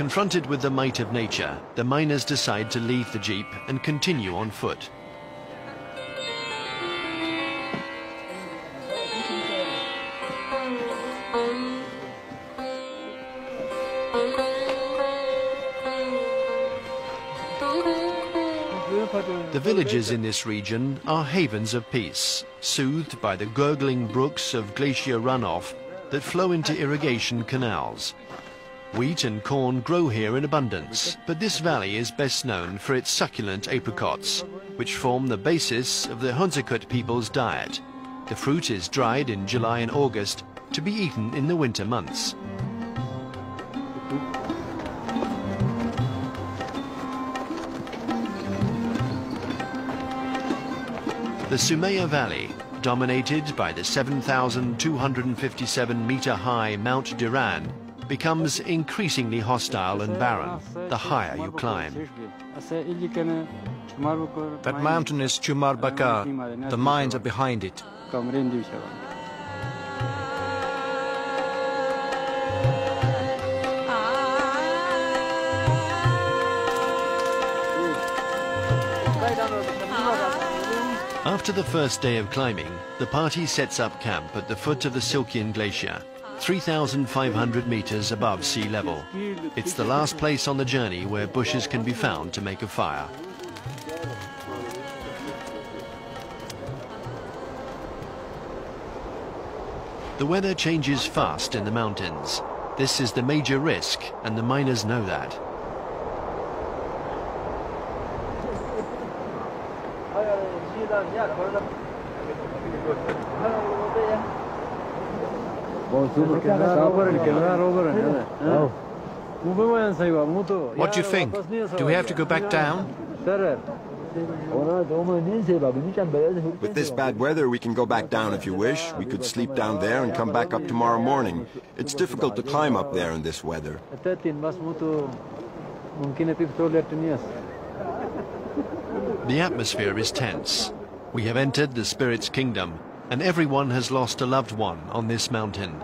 Confronted with the might of nature, the miners decide to leave the jeep and continue on foot. The villages in this region are havens of peace, soothed by the gurgling brooks of glacier runoff that flow into irrigation canals. Wheat and corn grow here in abundance, but this valley is best known for its succulent apricots, which form the basis of the Hunzakut people's diet. The fruit is dried in July and August to be eaten in the winter months. The Sumayar Valley, dominated by the 7,257 meter high Mount Diran, becomes increasingly hostile and barren the higher you climb. That mountain is Chumar Bakar. The mines are behind it. After the first day of climbing, the party sets up camp at the foot of the Silkian Glacier, 3,500 meters above sea level. It's the last place on the journey where bushes can be found to make a fire. The weather changes fast in the mountains. This is the major risk, and the miners know that. What do you think? Do we have to go back down? With this bad weather, we can go back down if you wish. We could sleep down there and come back up tomorrow morning. It's difficult to climb up there in this weather. The atmosphere is tense. We have entered the spirit's kingdom, and everyone has lost a loved one on this mountain.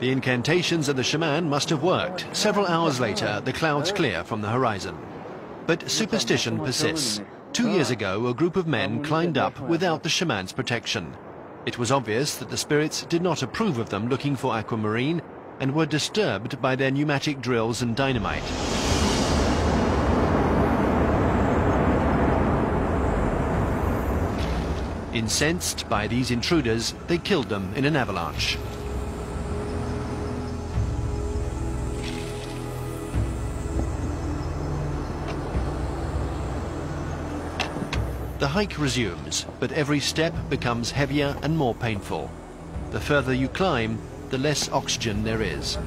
The incantations of the shaman must have worked. Several hours later, the clouds clear from the horizon. But superstition persists. Two years ago, a group of men climbed up without the shaman's protection. It was obvious that the spirits did not approve of them looking for aquamarine and were disturbed by their pneumatic drills and dynamite. Incensed by these intruders, they killed them in an avalanche. The hike resumes, but every step becomes heavier and more painful. The further you climb, the less oxygen there is.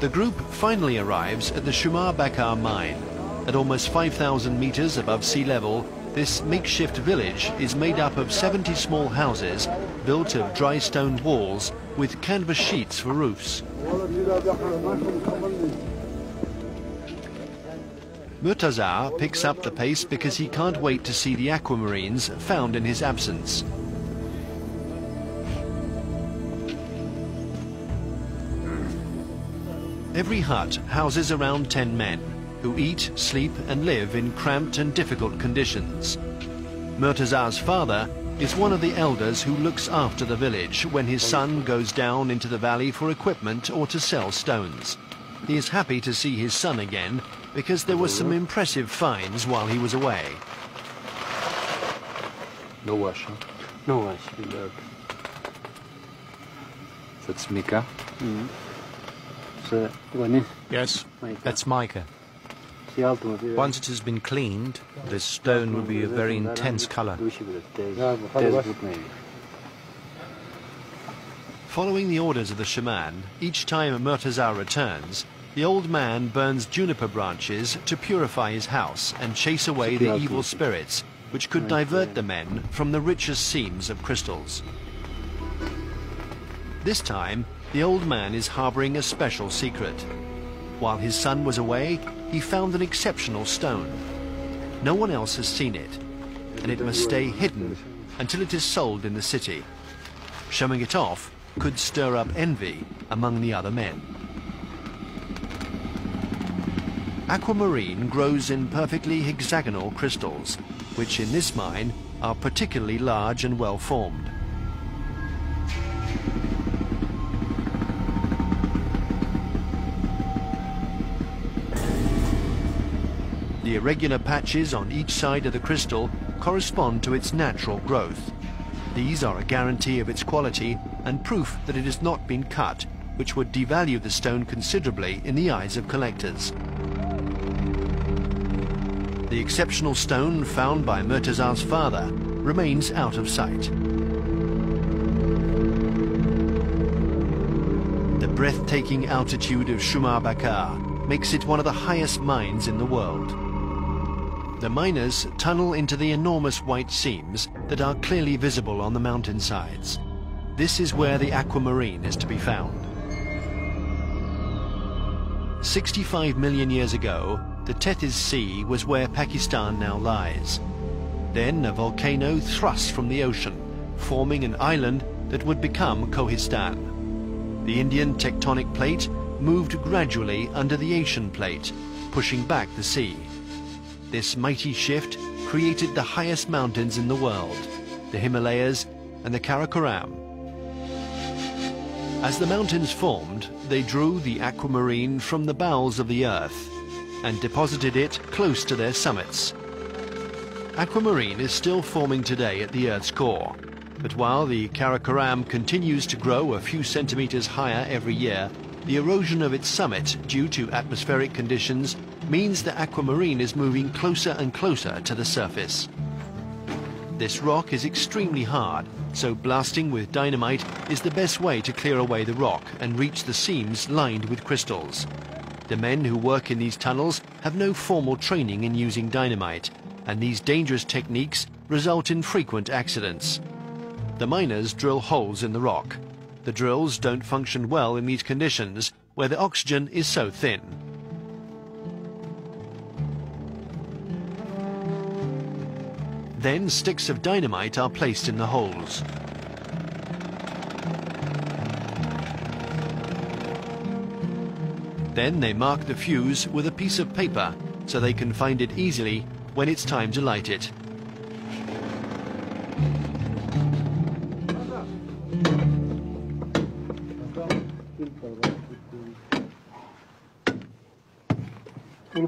The group finally arrives at the Shumar Bakar mine. At almost 5,000 meters above sea level, this makeshift village is made up of 70 small houses built of dry stone walls with canvas sheets for roofs. Murtazar picks up the pace because he can't wait to see the aquamarines found in his absence. Every hut houses around 10 men who eat, sleep and live in cramped and difficult conditions. Murtazar's father is one of the elders who looks after the village when his son goes down into the valley for equipment or to sell stones. He is happy to see his son again because there were some impressive finds while he was away. No wash, huh? No wash. That's Mica. Mm. So, one Yes, Mica. that's mica. the ultimate. Once it has been cleaned, this stone will be a very intense color. Following the orders of the shaman, each time Murtazar returns, the old man burns juniper branches to purify his house and chase away the evil spirits, which could divert the men from the richest seams of crystals. This time, the old man is harboring a special secret. While his son was away, he found an exceptional stone. No one else has seen it, and it must stay hidden until it is sold in the city. Showing it off could stir up envy among the other men. Aquamarine grows in perfectly hexagonal crystals, which in this mine are particularly large and well formed. The irregular patches on each side of the crystal correspond to its natural growth. These are a guarantee of its quality and proof that it has not been cut, which would devalue the stone considerably in the eyes of collectors. The exceptional stone found by Murtaza's father remains out of sight. The breathtaking altitude of Shumar Bakar makes it one of the highest mines in the world. The miners tunnel into the enormous white seams that are clearly visible on the mountainsides. This is where the aquamarine is to be found. 65 million years ago, the Tethys Sea was where Pakistan now lies. Then a volcano thrust from the ocean, forming an island that would become Kohistan. The Indian tectonic plate moved gradually under the Asian plate, pushing back the sea. This mighty shift created the highest mountains in the world, the Himalayas and the Karakoram. As the mountains formed, they drew the aquamarine from the bowels of the earth and deposited it close to their summits. Aquamarine is still forming today at the Earth's core, but while the Karakoram continues to grow a few centimeters higher every year, the erosion of its summit due to atmospheric conditions means the aquamarine is moving closer and closer to the surface. This rock is extremely hard, so blasting with dynamite is the best way to clear away the rock and reach the seams lined with crystals. The men who work in these tunnels have no formal training in using dynamite, and these dangerous techniques result in frequent accidents. The miners drill holes in the rock. The drills don't function well in these conditions, where the oxygen is so thin. Then sticks of dynamite are placed in the holes. Then they mark the fuse with a piece of paper so they can find it easily when it's time to light it.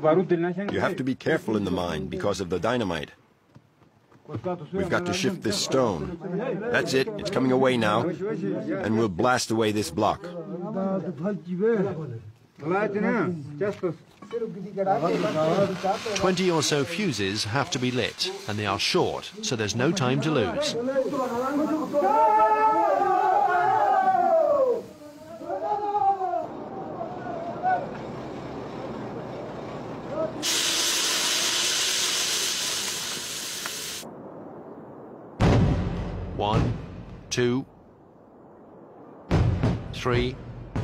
You have to be careful in the mine because of the dynamite. We've got to shift this stone. That's it. It's coming away now. And we'll blast away this block. Twenty or so fuses have to be lit, and they are short, so there's no time to lose. One, two, three,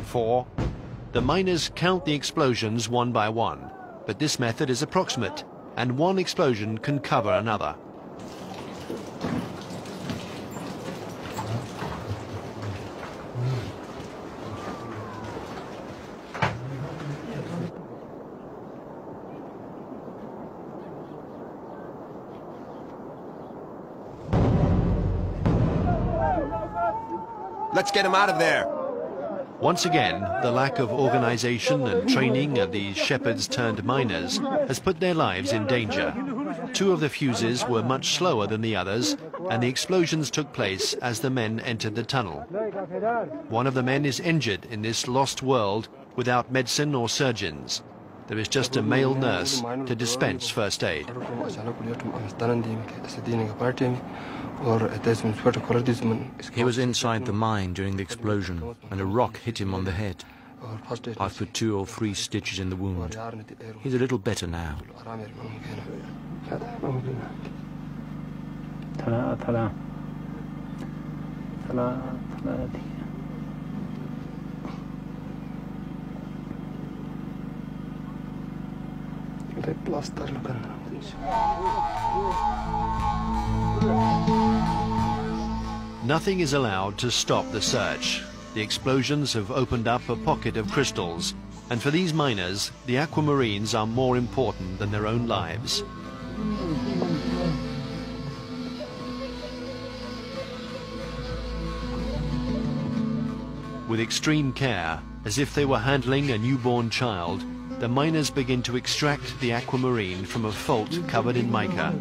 four. The miners count the explosions one by one, but this method is approximate, and one explosion can cover another. Him out of there. Once again, the lack of organization and training of these shepherds turned miners has put their lives in danger. Two of the fuses were much slower than the others, and the explosions took place as the men entered the tunnel. One of the men is injured in this lost world without medicine or surgeons. There is just a male nurse to dispense first aid. He was inside the mine during the explosion, and a rock hit him on the head. I've put two or three stitches in the wound. He's a little better now. Nothing is allowed to stop the search. The explosions have opened up a pocket of crystals, and for these miners, the aquamarines are more important than their own lives. With extreme care, as if they were handling a newborn child, the miners begin to extract the aquamarine from a fault covered in mica.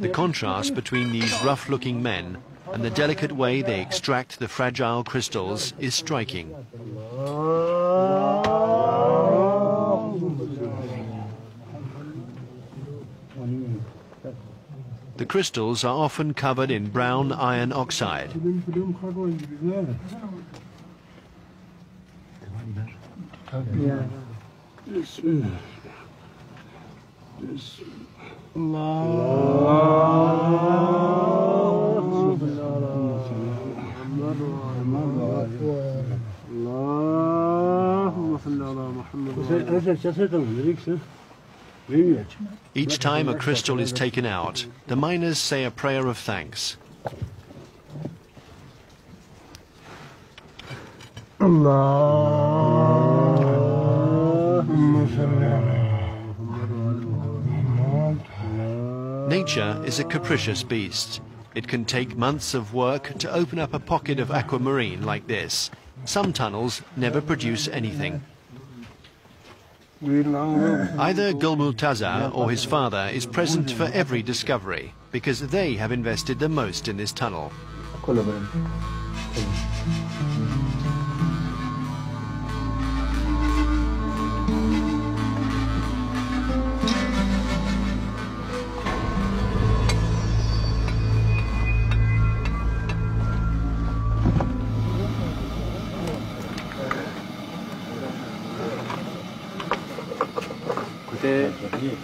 The contrast between these rough-looking men and the delicate way they extract the fragile crystals is striking. The crystals are often covered in brown iron oxide. Each time a crystal is taken out, the miners say a prayer of thanks. Nature is a capricious beast. It can take months of work to open up a pocket of aquamarine like this. Some tunnels never produce anything. Either Gulmultaza or his father is present for every discovery because they have invested the most in this tunnel.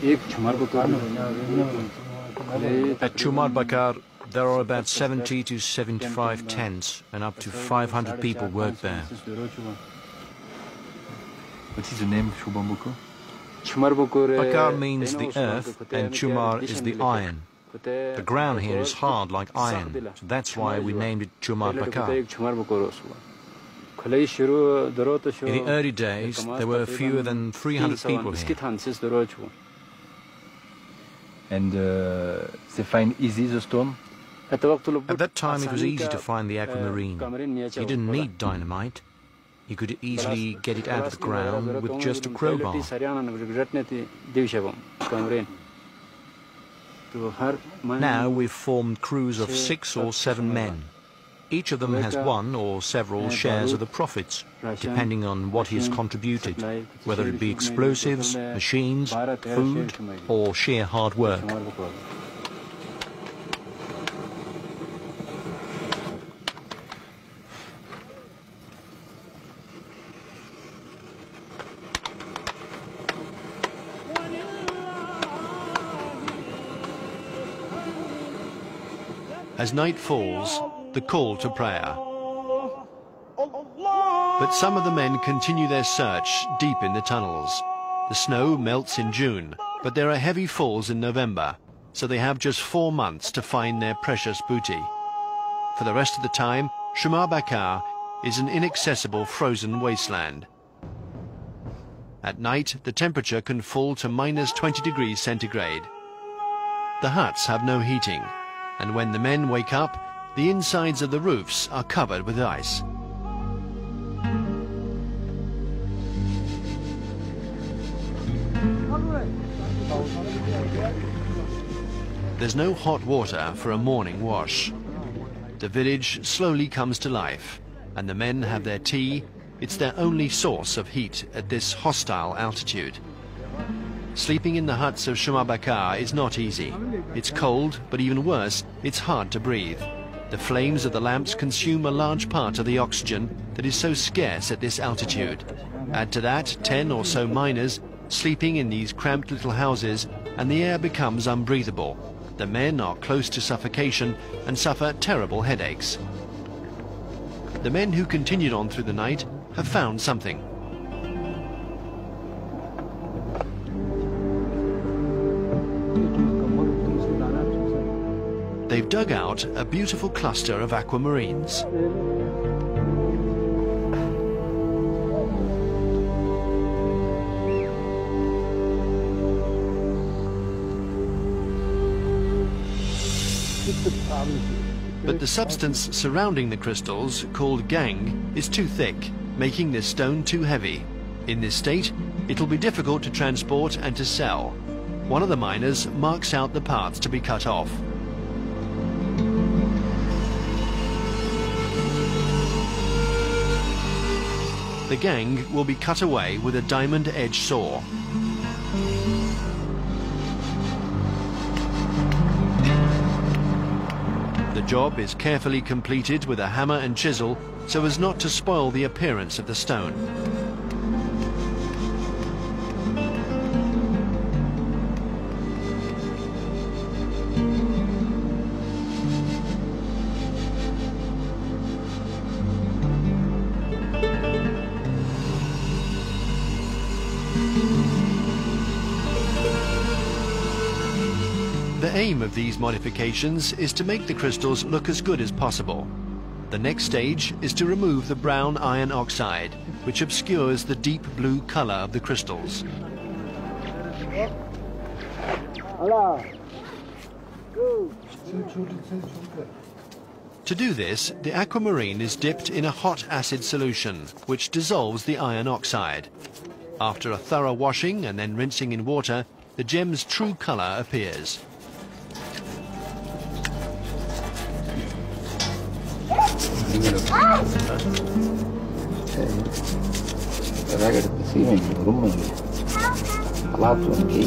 At Chumar Bakar, there are about 70 to 75 tents and up to 500 people work there. What is the name of Shubamboko? Bakar means the earth and Chumar is the iron. The ground here is hard like iron, that's why we named it Chumar Bakar. In the early days, there were fewer than 300 people here. And uh, they find easy the stone? At that time, it was easy to find the aquamarine. You didn't need dynamite. You could easily get it out of the ground with just a crowbar. Now we've formed crews of six or seven men. Each of them has one or several shares of the profits, depending on what he has contributed, whether it be explosives, machines, food, or sheer hard work. As night falls, the call to prayer. But some of the men continue their search deep in the tunnels. The snow melts in June, but there are heavy falls in November, so they have just four months to find their precious booty. For the rest of the time, Shumar Bakar is an inaccessible frozen wasteland. At night, the temperature can fall to minus 20 degrees centigrade. The huts have no heating, and when the men wake up, the insides of the roofs are covered with ice. There's no hot water for a morning wash. The village slowly comes to life, and the men have their tea. It's their only source of heat at this hostile altitude. Sleeping in the huts of Shumabakar is not easy. It's cold, but even worse, it's hard to breathe. The flames of the lamps consume a large part of the oxygen that is so scarce at this altitude. Add to that 10 or so miners sleeping in these cramped little houses and the air becomes unbreathable. The men are close to suffocation and suffer terrible headaches. The men who continued on through the night have found something. Dug out a beautiful cluster of aquamarines. But the substance surrounding the crystals, called gangue, is too thick, making this stone too heavy. In this state, it'll be difficult to transport and to sell. One of the miners marks out the parts to be cut off. The gangue will be cut away with a diamond edge saw. The job is carefully completed with a hammer and chisel so as not to spoil the appearance of the stone. The aim of these modifications is to make the crystals look as good as possible. The next stage is to remove the brown iron oxide, which obscures the deep blue color of the crystals. To do this, the aquamarine is dipped in a hot acid solution, which dissolves the iron oxide. After a thorough washing and then rinsing in water, the gem's true color appears. சரி அழகாக எடுத்து செய்வேன் ரொம்ப நல்லா தோணுக்கே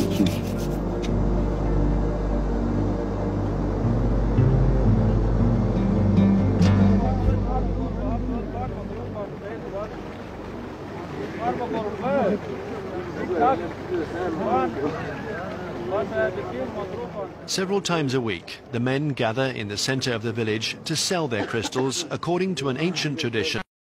Several times a week, the men gather in the center of the village to sell their crystals according to an ancient tradition.